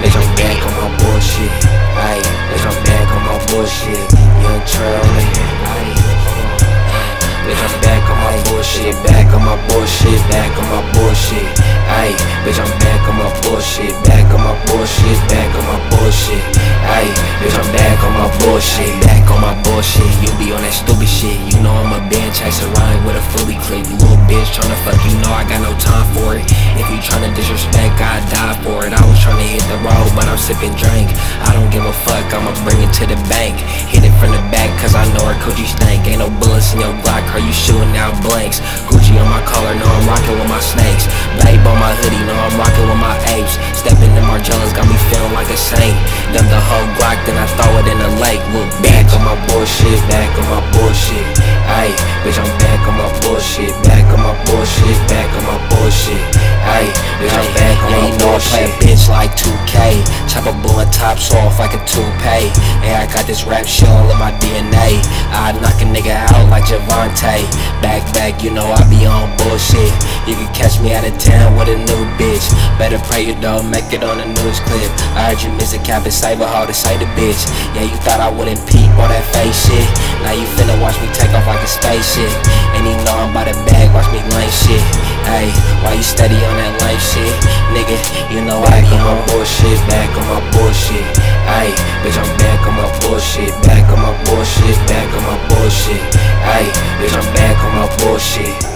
Bitch, I'm back on my bullshit. Ayy, bitch, I'm back on my bullshit. Young Charlie. Ayy, Bitch, I'm back on my bullshit, back on my bullshit, back on my bullshit. Ayy, bitch, I'm back on my bullshit, back on my bullshit, back on my bullshit. Ayy, bitch, I'm back on my bullshit, back on my bullshit. You be on that stupid shit, you know I'm a band chaser, riding with a fully clip. You little bitch tryna fuck, you know I got no time for it. If you tryna disrespect, I die sipping drink. I don't give a fuck, I'ma bring it to the bank. Hit it from the back, cause I know her coochie stank. Ain't no bullets in your Glock, are you shooting out blanks? Gucci on my collar, know I'm rocking with my snakes. Bape on my hoodie, know I'm rocking with my apes. Stepping in Margielas, got me feeling like a saint. Dump the whole Glock, then I throw it in the lake. Look back on my bullshit, back on my I'm back on bitch like 2K. Chop a bullet tops off like a toupee. Hey, I got this rap shit all in my DNA. I knock a nigga out like Gervonta. Back, back, you know I be on bullshit. You can catch me out of town with a new bitch. Better pray you don't make it on the news clip. I heard you miss a cap and cyber hard to say the bitch. Yeah, you thought I wouldn't peep all that face shit. Now you finna watch me take off like a spaceship. And you know I'm by the bag, watch me lame shit. Hey, why you steady on that bullshit, back on my bullshit. Ayy, bitch, I'm back on my bullshit, back on my bullshit, back on my bullshit. Ayy, bitch, I'm back on my bullshit.